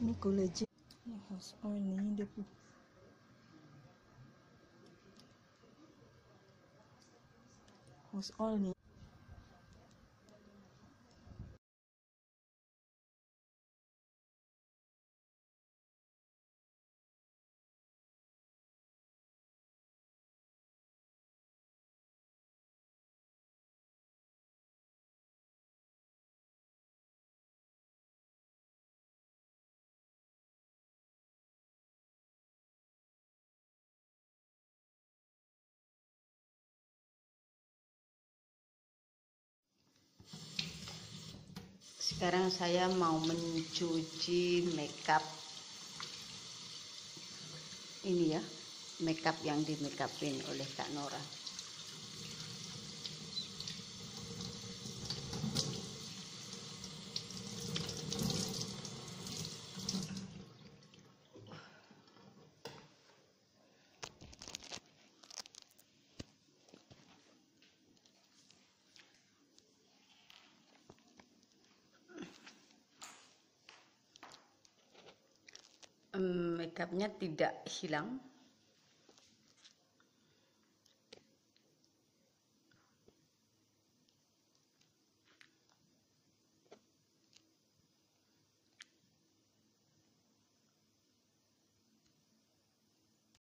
ini collagen ya house oil ini Sekarang saya mau mencuci makeup ini ya, makeup yang di makeupin oleh Kak Nora. Makeupnya tidak hilang